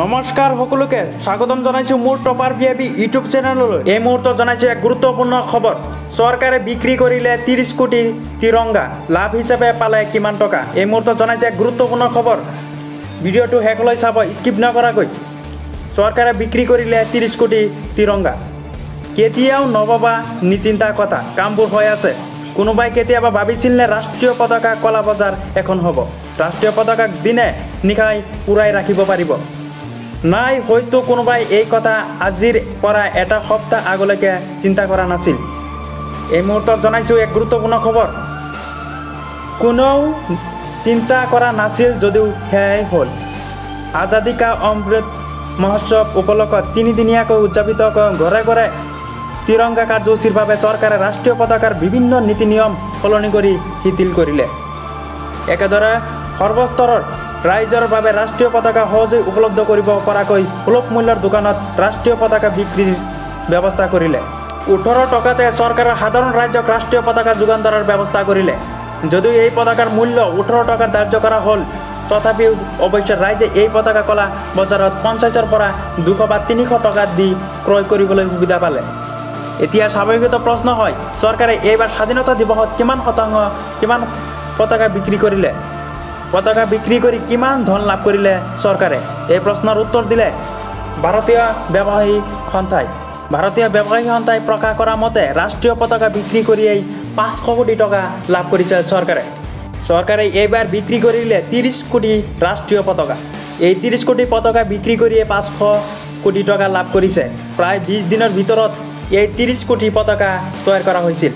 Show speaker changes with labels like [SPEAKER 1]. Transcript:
[SPEAKER 1] নমস্কাৰ সকলোকে স্বাগতম জনাইছোঁ মোৰ টপাৰ আই পি ইউটিউব চেনেললৈ। এই মুহূৰ্তত জনাইছোঁ এক গুৰুত্বপূৰ্ণ খবৰ। চৰকাৰে বিক্ৰী কৰিলে ত্ৰিছ কোটি তিৰংগা। লাভ হিচাপে পালে কিমান টকা? এই মুহূৰ্তত জনাইছোঁ এক গুৰুত্বপূৰ্ণ খবৰ। ভিডিঅ'টো শেষলৈ চাব স্কিপ নকৰাকৈ। চৰকাৰে বিক্ৰী কৰিলে ত্ৰিছ কোটি তিৰংগা। কেতিয়াও নভবা নিচিন্তা কথা। কামবোৰ হৈ আছে। কোনোবাই কেতিয়াবা ভাবিছিল নে ৰাষ্ট্ৰীয় পতাকা কলা বজাৰ এখন হ'ব। ৰাষ্ট্ৰীয় পতাকাক দিনে নিশাই উৰাই ৰাখিব পাৰিব। নাই হয়তো কোনোবাই এই কথা আজিৰ পৰা এটা সপ্তাহ আগলৈকে চিন্তা কৰা নাছিল। এই মুহূৰ্তত জনাইছোঁ এক গুৰুত্বপূৰ্ণ খবৰ। কোনেও চিন্তা কৰা নাছিল যদিও সেয়াই হ'ল। আজাদী কা অমৃত মহোৎসৱ উপলক্ষত তিনিদিনীয়াকৈ উদযাপিত ঘৰে ঘৰে তিৰংগা কাৰ্যসূচীৰ বাবে চৰকাৰে ৰাষ্ট্ৰীয় পতাকাৰ বিভিন্ন নীতি নিয়ম সলনি কৰি শিথিল কৰিলে। একেদৰে সৰ্বস্তৰৰ ৰাইজৰ বাবে ৰাষ্ট্ৰীয় পতাকা সহজে উপলব্ধ কৰিব পৰাকৈ সুলভ মূল্যৰ দোকানত ৰাষ্ট্ৰীয় পতাকা বিক্ৰীৰ ব্যৱস্থা কৰিলে। ওঠৰ টকাতে চৰকাৰে সাধাৰণ ৰাজ্যক ৰাষ্ট্ৰীয় পতাকা যোগান ধৰাৰ ব্যৱস্থা কৰিলে। যদিও এই পতাকাৰ মূল্য ওঠৰ টকাত ধাৰ্য কৰা হ'ল, তথাপিও অৱশ্যে ৰাইজে এই পতাকা কলা বজাৰত পঞ্চাছৰ পৰা দুশ বা তিনিশ টকাত দি ক্ৰয় কৰিবলৈ সুবিধা পালে। এতিয়া স্বাভাৱিকতে প্ৰশ্ন হয়, চৰকাৰে এইবাৰ স্বাধীনতা দিৱসত কিমান শতাংশ কিমান পতাকা বিক্ৰী কৰিলে? পতাকা বিক্ৰী কৰি কিমান ধন লাভ কৰিলে চৰকাৰে? এই প্ৰশ্নৰ উত্তৰ দিলে ভাৰতীয় ব্যৱসায়ী সন্থাই। ভাৰতীয় ব্যৱসায়ী সন্থাই প্ৰকাশ কৰা মতে, ৰাষ্ট্ৰীয় পতাকা বিক্ৰী কৰিয়েই পাঁচশো কোটি টকা লাভ কৰিছে চৰকাৰে। চৰকাৰে এইবাৰ বিক্ৰী কৰিলে ত্ৰিছ কোটি ৰাষ্ট্ৰীয় পতাকা। এই ত্ৰিছ কোটি পতাকা বিক্ৰী কৰিয়ে পাঁচশো কোটি টকা লাভ কৰিছে। প্ৰায় বিছ দিনৰ ভিতৰত এই ত্ৰিছ কোটি পতাকা তৈয়াৰ কৰা হৈছিল।